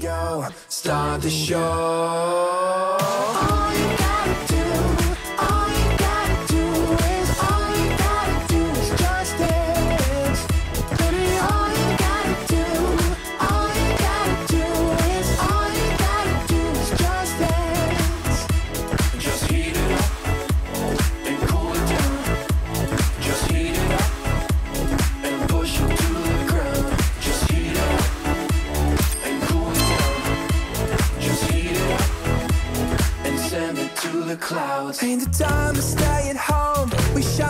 go, start the show. to the clouds. Ain't the time to stay at home. We shine.